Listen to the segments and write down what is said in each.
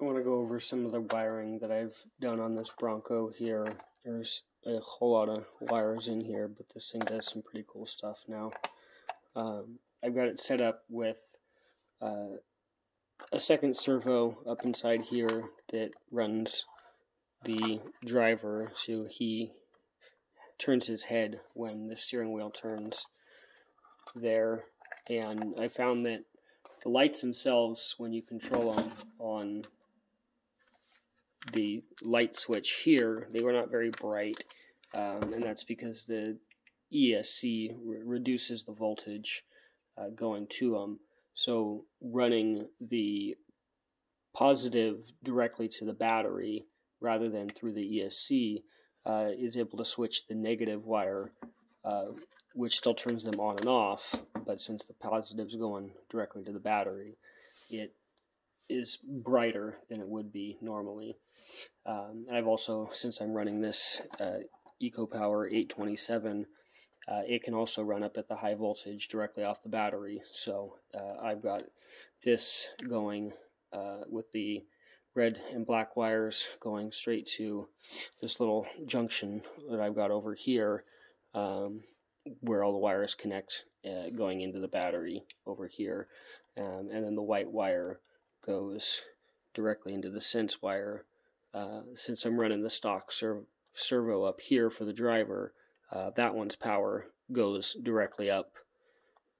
I want to go over some of the wiring that I've done on this Bronco here. There's a whole lot of wires in here, but this thing does some pretty cool stuff now. Um, I've got it set up with uh, a second servo up inside here that runs the driver so he turns his head when the steering wheel turns there and I found that the lights themselves when you control them on the light switch here they were not very bright um, and that's because the ESC re reduces the voltage uh, going to them so running the positive directly to the battery rather than through the ESC uh, is able to switch the negative wire, uh, which still turns them on and off, but since the positive is going directly to the battery, it is brighter than it would be normally. Um, I've also, since I'm running this uh, EcoPower 827, uh, it can also run up at the high voltage directly off the battery. So uh, I've got this going uh, with the red and black wires going straight to this little junction that I've got over here um, where all the wires connect uh, going into the battery over here. Um, and then the white wire goes directly into the sense wire. Uh, since I'm running the stock serv servo up here for the driver, uh, that one's power goes directly up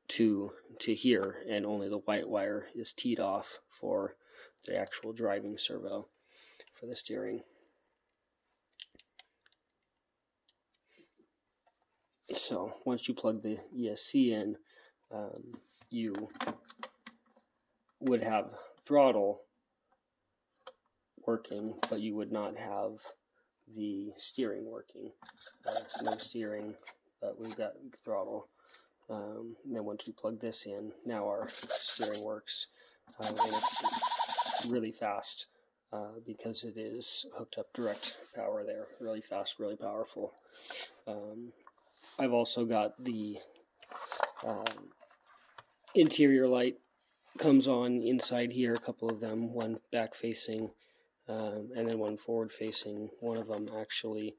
to to here, and only the white wire is teed off for the actual driving servo for the steering. So once you plug the ESC in, um, you would have throttle working, but you would not have the steering working. Uh, no steering, but we've got throttle. Um, and then once we plug this in, now our steering works. Uh, and it's really fast uh, because it is hooked up direct power there. Really fast, really powerful. Um, I've also got the um, interior light comes on inside here, a couple of them, one back facing um, and then one forward facing, one of them actually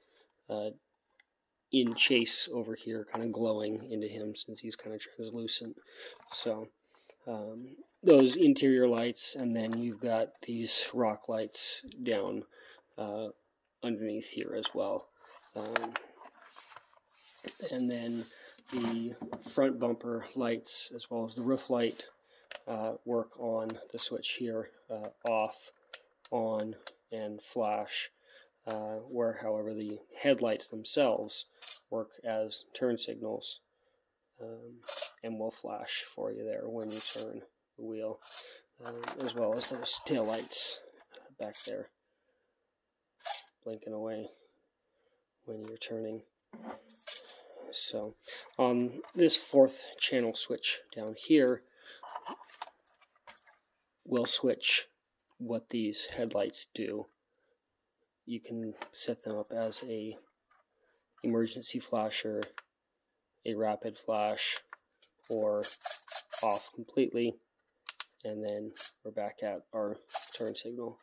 uh, in chase over here, kind of glowing into him since he's kind of translucent. So um, those interior lights, and then you've got these rock lights down uh, underneath here as well. Um, and then the front bumper lights as well as the roof light uh, work on the switch here uh, off on and flash, uh, where, however, the headlights themselves work as turn signals um, and will flash for you there when you turn the wheel, um, as well as those tail lights back there blinking away when you're turning. So on this fourth channel switch down here, we'll switch what these headlights do. You can set them up as a emergency flasher, a rapid flash, or off completely, and then we're back at our turn signal.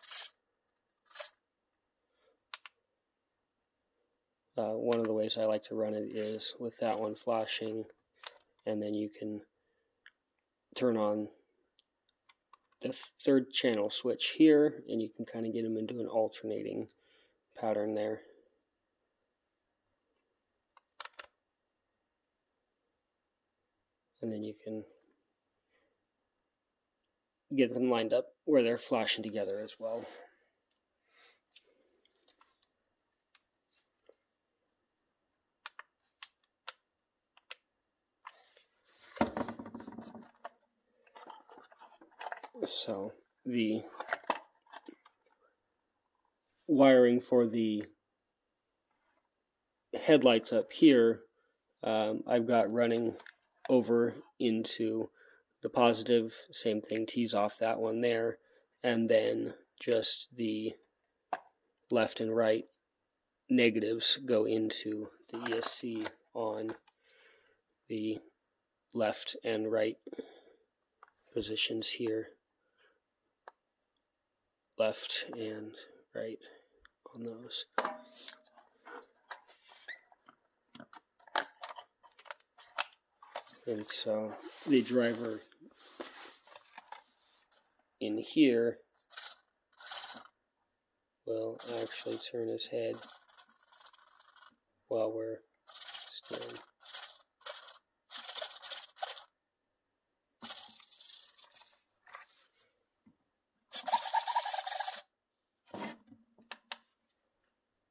Uh, one of the ways I like to run it is with that one flashing, and then you can turn on the third channel switch here and you can kind of get them into an alternating pattern there. And then you can get them lined up where they're flashing together as well. So the wiring for the headlights up here, um, I've got running over into the positive, same thing, tees off that one there, and then just the left and right negatives go into the ESC on the left and right positions here. Left and right on those. And so the driver in here will actually turn his head while we're.